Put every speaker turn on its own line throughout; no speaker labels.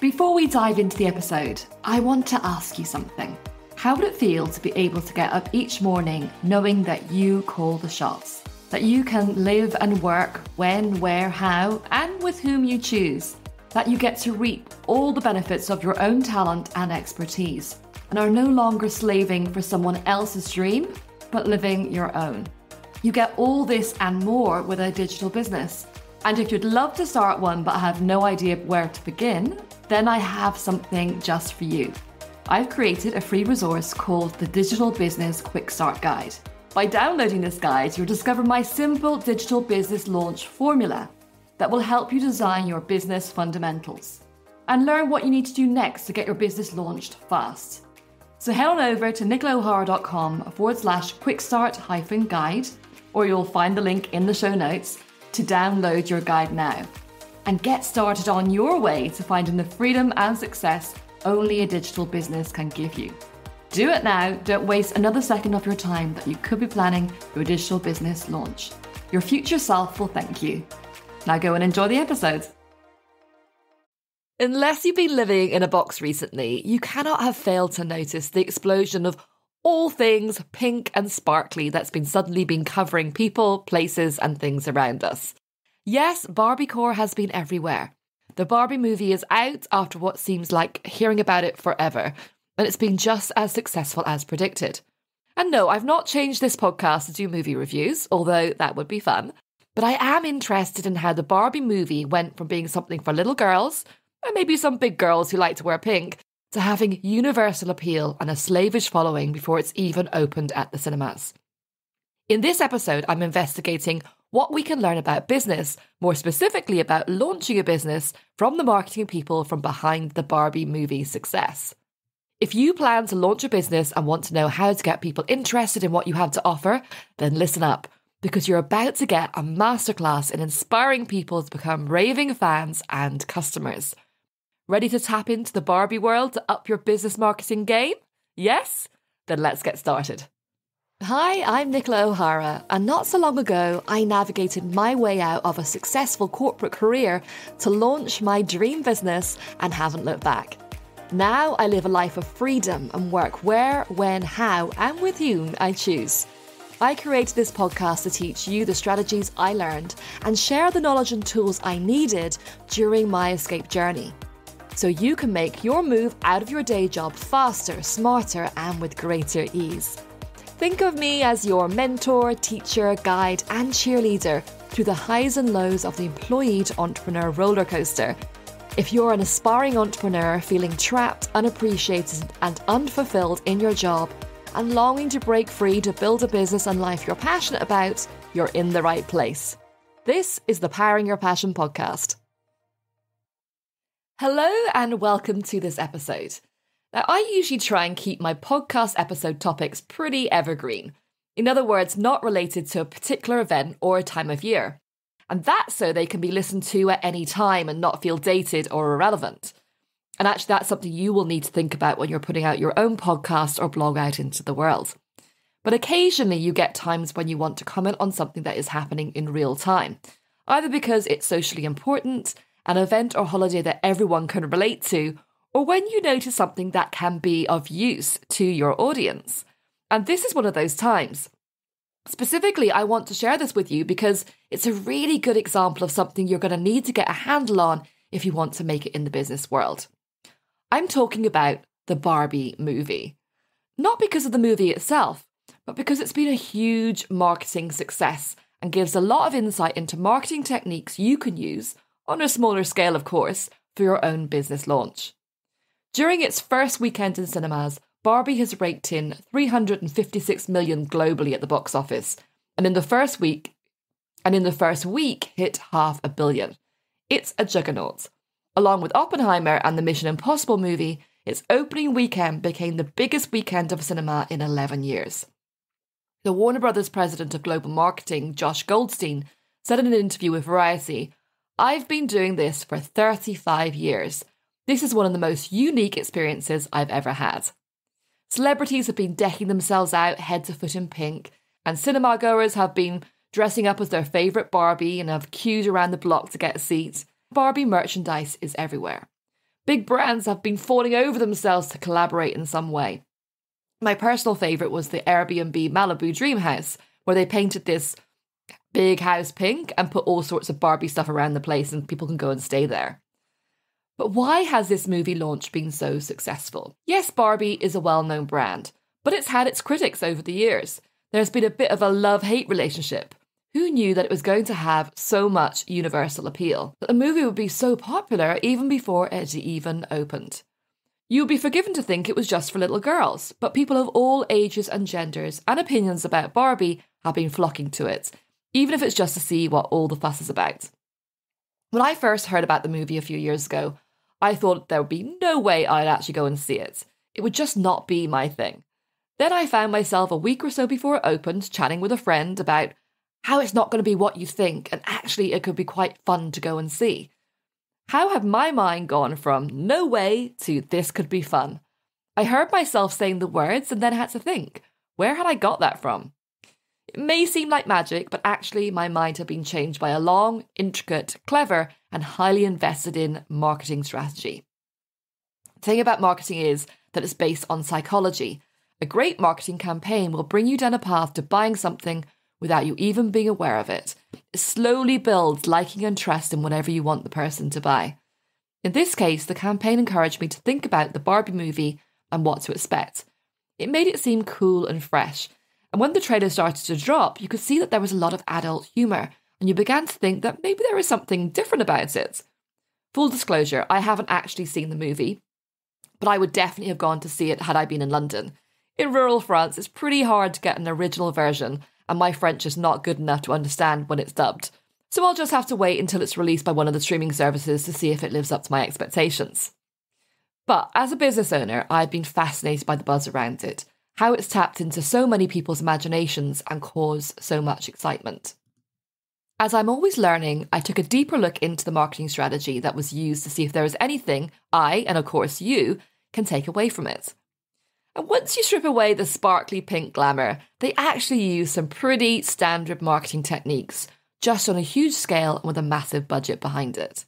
Before we dive into the episode, I want to ask you something. How would it feel to be able to get up each morning knowing that you call the shots? That you can live and work when, where, how, and with whom you choose? That you get to reap all the benefits of your own talent and expertise and are no longer slaving for someone else's dream, but living your own? You get all this and more with a digital business. And if you'd love to start one but have no idea where to begin, then I have something just for you. I've created a free resource called the Digital Business Quick Start Guide. By downloading this guide, you'll discover my simple digital business launch formula that will help you design your business fundamentals and learn what you need to do next to get your business launched fast. So head on over to nicholaohara.com forward slash quickstart hyphen guide, or you'll find the link in the show notes to download your guide now and get started on your way to finding the freedom and success only a digital business can give you. Do it now. Don't waste another second of your time that you could be planning your digital business launch. Your future self will thank you. Now go and enjoy the episode. Unless you've been living in a box recently, you cannot have failed to notice the explosion of all things pink and sparkly that's been suddenly been covering people, places, and things around us. Yes, Barbiecore has been everywhere. The Barbie movie is out after what seems like hearing about it forever, and it's been just as successful as predicted. And no, I've not changed this podcast to do movie reviews, although that would be fun. But I am interested in how the Barbie movie went from being something for little girls, and maybe some big girls who like to wear pink, to having universal appeal and a slavish following before it's even opened at the cinemas. In this episode, I'm investigating what we can learn about business, more specifically about launching a business from the marketing people from behind the Barbie movie success. If you plan to launch a business and want to know how to get people interested in what you have to offer, then listen up because you're about to get a masterclass in inspiring people to become raving fans and customers. Ready to tap into the Barbie world to up your business marketing game? Yes? Then let's get started. Hi, I'm Nichola O'Hara, and not so long ago, I navigated my way out of a successful corporate career to launch my dream business and haven't looked back. Now I live a life of freedom and work where, when, how, and with whom I choose. I created this podcast to teach you the strategies I learned and share the knowledge and tools I needed during my escape journey. So you can make your move out of your day job faster, smarter, and with greater ease. Think of me as your mentor, teacher, guide, and cheerleader through the highs and lows of the employee to entrepreneur roller coaster. If you're an aspiring entrepreneur feeling trapped, unappreciated, and unfulfilled in your job, and longing to break free to build a business and life you're passionate about, you're in the right place. This is the Powering Your Passion podcast. Hello, and welcome to this episode. Now, I usually try and keep my podcast episode topics pretty evergreen. In other words, not related to a particular event or a time of year. And that's so they can be listened to at any time and not feel dated or irrelevant. And actually, that's something you will need to think about when you're putting out your own podcast or blog out into the world. But occasionally, you get times when you want to comment on something that is happening in real time, either because it's socially important, an event or holiday that everyone can relate to, or when you notice something that can be of use to your audience. And this is one of those times. Specifically, I want to share this with you because it's a really good example of something you're going to need to get a handle on if you want to make it in the business world. I'm talking about the Barbie movie. Not because of the movie itself, but because it's been a huge marketing success and gives a lot of insight into marketing techniques you can use, on a smaller scale, of course, for your own business launch. During its first weekend in cinemas, Barbie has raked in 356 million globally at the box office, and in the first week, and in the first week hit half a billion. It's a juggernaut. Along with Oppenheimer and the Mission Impossible movie, its opening weekend became the biggest weekend of cinema in 11 years. The Warner Brothers president of global marketing, Josh Goldstein, said in an interview with Variety, I've been doing this for 35 years. This is one of the most unique experiences I've ever had. Celebrities have been decking themselves out head to foot in pink, and cinema goers have been dressing up as their favourite Barbie and have queued around the block to get a seat. Barbie merchandise is everywhere. Big brands have been falling over themselves to collaborate in some way. My personal favourite was the Airbnb Malibu Dream House, where they painted this big house pink and put all sorts of Barbie stuff around the place and people can go and stay there. But why has this movie launch been so successful? Yes, Barbie is a well known brand, but it's had its critics over the years. There's been a bit of a love hate relationship. Who knew that it was going to have so much universal appeal? That the movie would be so popular even before it even opened. You would be forgiven to think it was just for little girls, but people of all ages and genders and opinions about Barbie have been flocking to it, even if it's just to see what all the fuss is about. When I first heard about the movie a few years ago, I thought there would be no way I'd actually go and see it. It would just not be my thing. Then I found myself a week or so before it opened chatting with a friend about how it's not going to be what you think, and actually it could be quite fun to go and see. How had my mind gone from no way to this could be fun? I heard myself saying the words and then had to think, where had I got that from? It may seem like magic, but actually, my mind had been changed by a long, intricate, clever, and highly invested in marketing strategy. The thing about marketing is that it's based on psychology. A great marketing campaign will bring you down a path to buying something without you even being aware of it. It slowly builds liking and trust in whatever you want the person to buy. In this case, the campaign encouraged me to think about the Barbie movie and what to expect. It made it seem cool and fresh, and when the trailer started to drop, you could see that there was a lot of adult humour, and you began to think that maybe there was something different about it. Full disclosure, I haven't actually seen the movie, but I would definitely have gone to see it had I been in London. In rural France, it's pretty hard to get an original version, and my French is not good enough to understand when it's dubbed. So I'll just have to wait until it's released by one of the streaming services to see if it lives up to my expectations. But as a business owner, I've been fascinated by the buzz around it, how it's tapped into so many people's imaginations and caused so much excitement. As I'm always learning, I took a deeper look into the marketing strategy that was used to see if there was anything I, and of course you, can take away from it. And once you strip away the sparkly pink glamour, they actually use some pretty standard marketing techniques, just on a huge scale and with a massive budget behind it.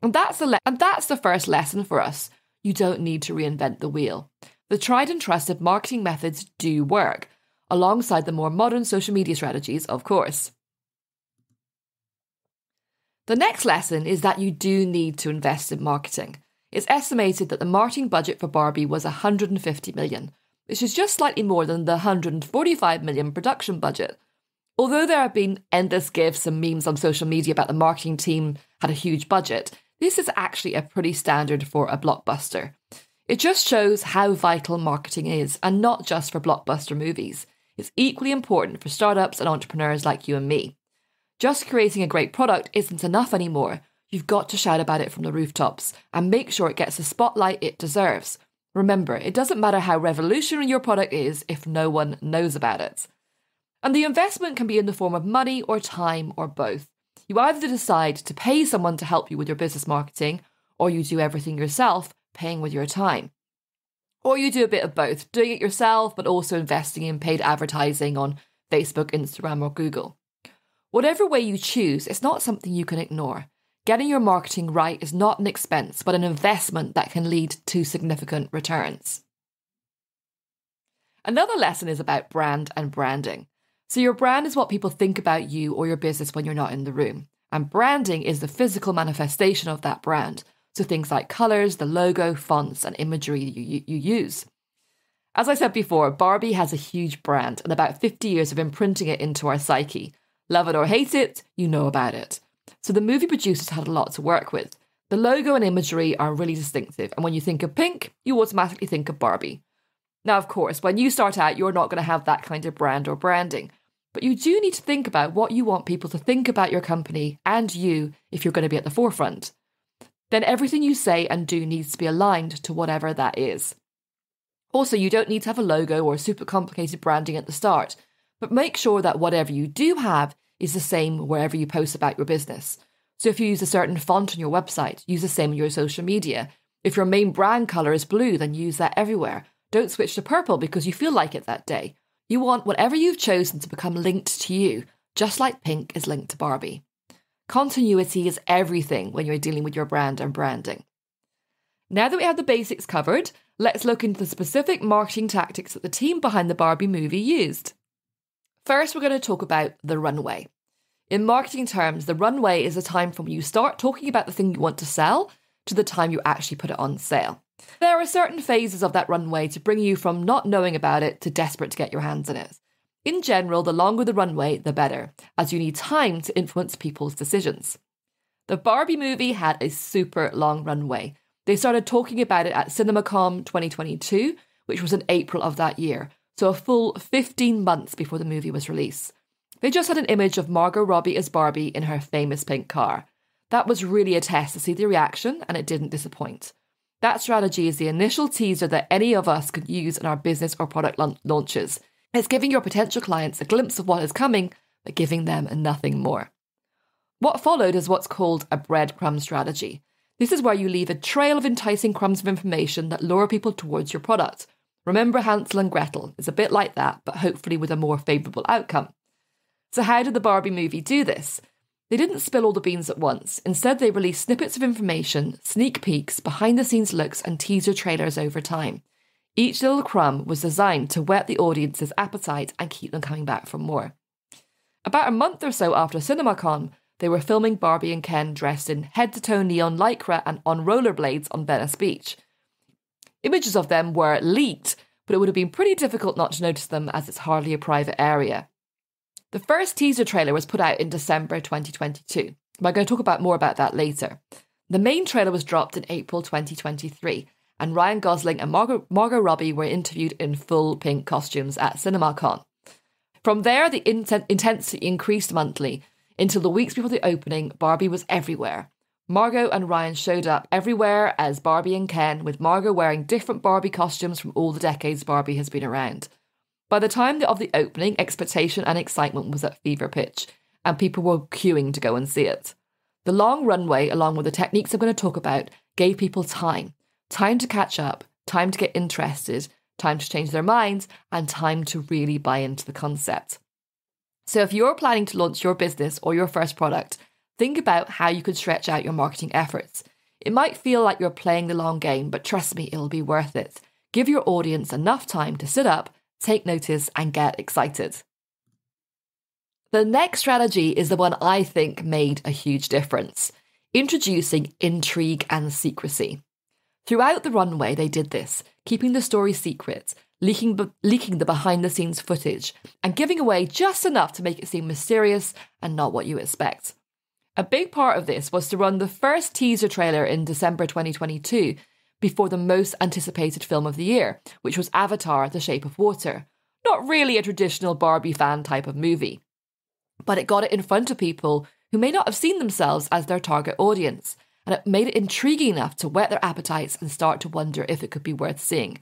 And that's the and that's the first lesson for us. You don't need to reinvent the wheel. The tried and trusted marketing methods do work, alongside the more modern social media strategies, of course. The next lesson is that you do need to invest in marketing. It's estimated that the marketing budget for Barbie was 150 million, which is just slightly more than the 145 million production budget. Although there have been endless gifs and memes on social media about the marketing team had a huge budget, this is actually a pretty standard for a blockbuster. It just shows how vital marketing is, and not just for blockbuster movies. It's equally important for startups and entrepreneurs like you and me. Just creating a great product isn't enough anymore. You've got to shout about it from the rooftops and make sure it gets the spotlight it deserves. Remember, it doesn't matter how revolutionary your product is if no one knows about it. And the investment can be in the form of money or time or both. You either decide to pay someone to help you with your business marketing, or you do everything yourself paying with your time. Or you do a bit of both, doing it yourself, but also investing in paid advertising on Facebook, Instagram, or Google. Whatever way you choose, it's not something you can ignore. Getting your marketing right is not an expense, but an investment that can lead to significant returns. Another lesson is about brand and branding. So, your brand is what people think about you or your business when you're not in the room. And branding is the physical manifestation of that brand. So things like colors, the logo, fonts, and imagery you, you use. As I said before, Barbie has a huge brand and about 50 years of imprinting it into our psyche. Love it or hate it, you know about it. So the movie producers had a lot to work with. The logo and imagery are really distinctive, and when you think of pink, you automatically think of Barbie. Now, of course, when you start out, you're not going to have that kind of brand or branding, but you do need to think about what you want people to think about your company and you if you're going to be at the forefront then everything you say and do needs to be aligned to whatever that is. Also, you don't need to have a logo or super complicated branding at the start, but make sure that whatever you do have is the same wherever you post about your business. So if you use a certain font on your website, use the same on your social media. If your main brand colour is blue, then use that everywhere. Don't switch to purple because you feel like it that day. You want whatever you've chosen to become linked to you, just like pink is linked to Barbie. Continuity is everything when you're dealing with your brand and branding. Now that we have the basics covered, let's look into the specific marketing tactics that the team behind the Barbie movie used. First, we're going to talk about the runway. In marketing terms, the runway is the time from when you start talking about the thing you want to sell to the time you actually put it on sale. There are certain phases of that runway to bring you from not knowing about it to desperate to get your hands on it. In general, the longer the runway, the better, as you need time to influence people's decisions. The Barbie movie had a super long runway. They started talking about it at CinemaCon 2022, which was in April of that year, so a full 15 months before the movie was released. They just had an image of Margot Robbie as Barbie in her famous pink car. That was really a test to see the reaction, and it didn't disappoint. That strategy is the initial teaser that any of us could use in our business or product launches. It's giving your potential clients a glimpse of what is coming, but giving them nothing more. What followed is what's called a breadcrumb strategy. This is where you leave a trail of enticing crumbs of information that lure people towards your product. Remember Hansel and Gretel is a bit like that, but hopefully with a more favourable outcome. So, how did the Barbie movie do this? They didn't spill all the beans at once. Instead, they released snippets of information, sneak peeks, behind the scenes looks, and teaser trailers over time. Each little crumb was designed to whet the audience's appetite and keep them coming back for more. About a month or so after CinemaCon, they were filming Barbie and Ken dressed in head to toe neon lycra and on rollerblades on Venice Beach. Images of them were leaked, but it would have been pretty difficult not to notice them as it's hardly a private area. The first teaser trailer was put out in December 2022. I'm going to talk about more about that later. The main trailer was dropped in April 2023, and Ryan Gosling and Margot, Margot Robbie were interviewed in full pink costumes at CinemaCon. From there, the intensity increased monthly, until the weeks before the opening, Barbie was everywhere. Margot and Ryan showed up everywhere as Barbie and Ken, with Margot wearing different Barbie costumes from all the decades Barbie has been around. By the time of the opening, expectation and excitement was at fever pitch, and people were queuing to go and see it. The long runway, along with the techniques I'm going to talk about, gave people time time to catch up, time to get interested, time to change their minds, and time to really buy into the concept. So, if you're planning to launch your business or your first product, think about how you could stretch out your marketing efforts. It might feel like you're playing the long game, but trust me, it'll be worth it. Give your audience enough time to sit up, take notice, and get excited. The next strategy is the one I think made a huge difference introducing intrigue and secrecy. Throughout the runway, they did this, keeping the story secret, leaking, be- leaking the behind the scenes footage, and giving away just enough to make it seem mysterious and not what you expect. A big part of this was to run the first teaser trailer in December 2022 before the most anticipated film of the year, which was Avatar The Shape of Water. Not really a traditional Barbie fan type of movie, but it got it in front of people who may not have seen themselves as their target audience, and it made it intriguing enough to whet their appetites and start to wonder if it could be worth seeing.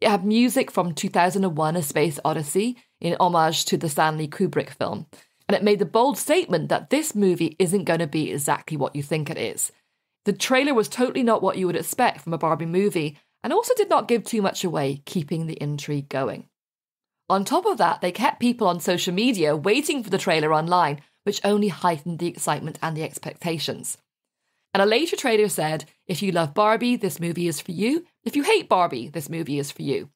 It had music from 2001 A Space Odyssey in homage to the Stanley Kubrick film. And it made the bold statement that this movie isn't going to be exactly what you think it is. The trailer was totally not what you would expect from a Barbie movie and also did not give too much away, keeping the intrigue going. On top of that, they kept people on social media waiting for the trailer online, which only heightened the excitement and the expectations. And a later trailer said, if you love Barbie, this movie is for you. If you hate Barbie, this movie is for you.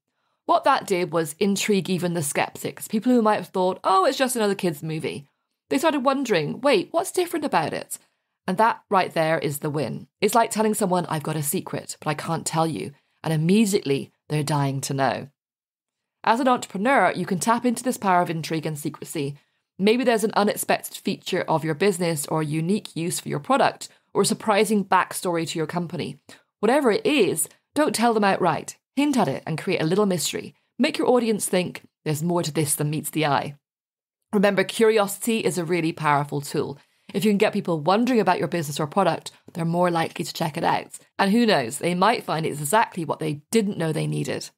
What that did was intrigue even the skeptics, people who might have thought, oh, it's just another kid's movie. They started wondering, wait, what's different about it? And that right there is the win. It's like telling someone, I've got a secret, but I can't tell you. And immediately they're dying to know. As an entrepreneur, you can tap into this power of intrigue and secrecy. Maybe there's an unexpected feature of your business or a unique use for your product or a surprising backstory to your company. Whatever it is, don't tell them outright. Hint at it and create a little mystery. Make your audience think there's more to this than meets the eye. Remember, curiosity is a really powerful tool. If you can get people wondering about your business or product, they're more likely to check it out. And who knows, they might find it's exactly what they didn't know they needed.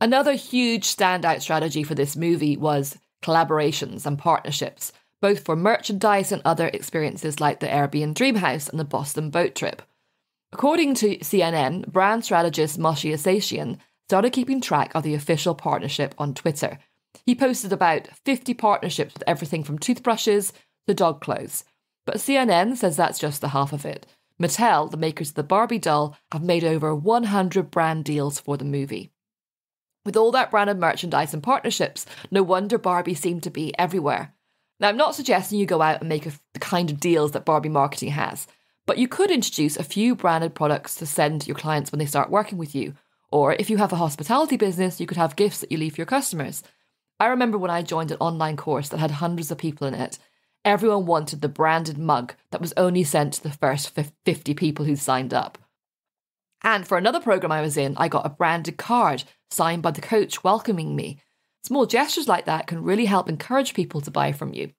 Another huge standout strategy for this movie was collaborations and partnerships both for merchandise and other experiences like the Airbnb Dream House and the Boston boat trip. According to CNN, brand strategist Moshe Isaacian started keeping track of the official partnership on Twitter. He posted about 50 partnerships with everything from toothbrushes to dog clothes. But CNN says that's just the half of it. Mattel, the makers of the Barbie doll, have made over 100 brand deals for the movie. With all that branded merchandise and partnerships, no wonder Barbie seemed to be everywhere. Now, I'm not suggesting you go out and make a, the kind of deals that Barbie marketing has, but you could introduce a few branded products to send your clients when they start working with you. Or if you have a hospitality business, you could have gifts that you leave for your customers. I remember when I joined an online course that had hundreds of people in it, everyone wanted the branded mug that was only sent to the first 50 people who signed up. And for another program I was in, I got a branded card signed by the coach welcoming me. Small gestures like that can really help encourage people to buy from you.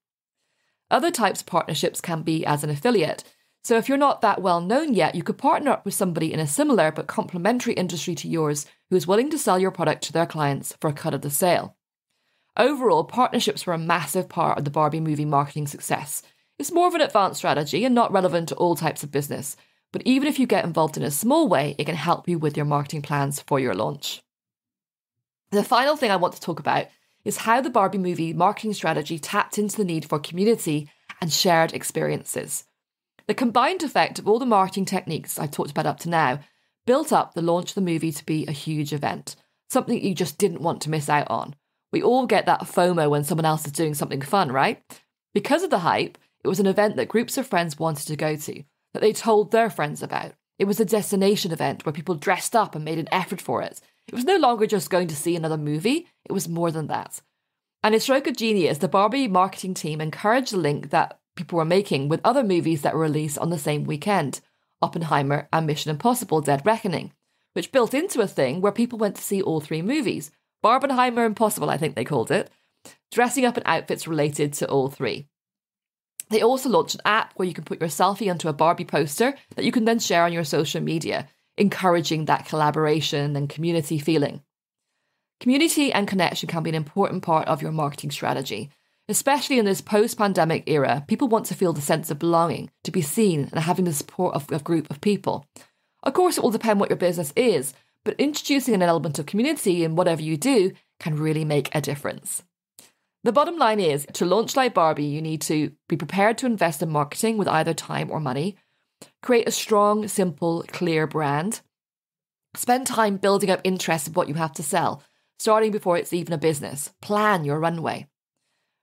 Other types of partnerships can be as an affiliate. So if you're not that well known yet, you could partner up with somebody in a similar but complementary industry to yours who is willing to sell your product to their clients for a cut of the sale. Overall, partnerships were a massive part of the Barbie movie marketing success. It's more of an advanced strategy and not relevant to all types of business, but even if you get involved in a small way, it can help you with your marketing plans for your launch. The final thing I want to talk about is how the Barbie movie marketing strategy tapped into the need for community and shared experiences. The combined effect of all the marketing techniques I've talked about up to now built up the launch of the movie to be a huge event, something you just didn't want to miss out on. We all get that FOMO when someone else is doing something fun, right? Because of the hype, it was an event that groups of friends wanted to go to, that they told their friends about. It was a destination event where people dressed up and made an effort for it. It was no longer just going to see another movie, it was more than that. And in stroke of genius, the Barbie marketing team encouraged the link that people were making with other movies that were released on the same weekend Oppenheimer and Mission Impossible Dead Reckoning, which built into a thing where people went to see all three movies, Barbenheimer Impossible, I think they called it, dressing up in outfits related to all three. They also launched an app where you can put your selfie onto a Barbie poster that you can then share on your social media, encouraging that collaboration and community feeling. Community and connection can be an important part of your marketing strategy. Especially in this post pandemic era, people want to feel the sense of belonging, to be seen, and having the support of a group of people. Of course, it will depend what your business is, but introducing an element of community in whatever you do can really make a difference. The bottom line is to launch like Barbie, you need to be prepared to invest in marketing with either time or money, create a strong, simple, clear brand, spend time building up interest in what you have to sell, starting before it's even a business, plan your runway.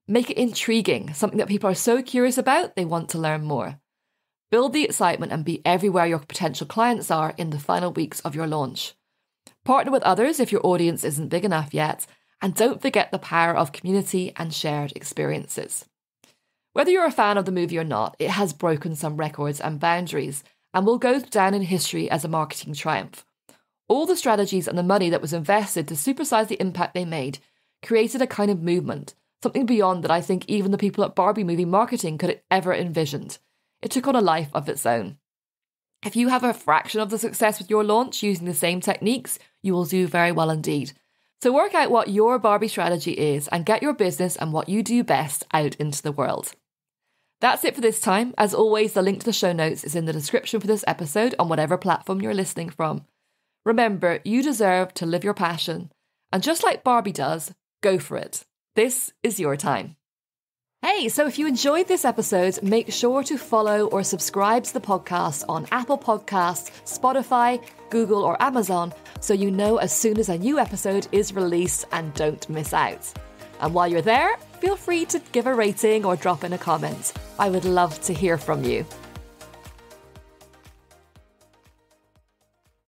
Make it intriguing, something that people are so curious about they want to learn more. Build the excitement and be everywhere your potential clients are in the final weeks of your launch. Partner with others if your audience isn't big enough yet, and don't forget the power of community and shared experiences. Whether you're a fan of the movie or not, it has broken some records and boundaries and will go down in history as a marketing triumph. All the strategies and the money that was invested to supersize the impact they made created a kind of movement, something beyond that I think even the people at Barbie movie marketing could have ever envisioned. It took on a life of its own. If you have a fraction of the success with your launch using the same techniques, you will do very well indeed. So work out what your Barbie strategy is and get your business and what you do best out into the world. That's it for this time. As always, the link to the show notes is in the description for this episode on whatever platform you're listening from. Remember, you deserve to live your passion. And just like Barbie does, go for it. This is your time. Hey, so if you enjoyed this episode, make sure to follow or subscribe to the podcast on Apple Podcasts, Spotify, Google, or Amazon so you know as soon as a new episode is released and don't miss out. And while you're there, feel free to give a rating or drop in a comment. I would love to hear from you.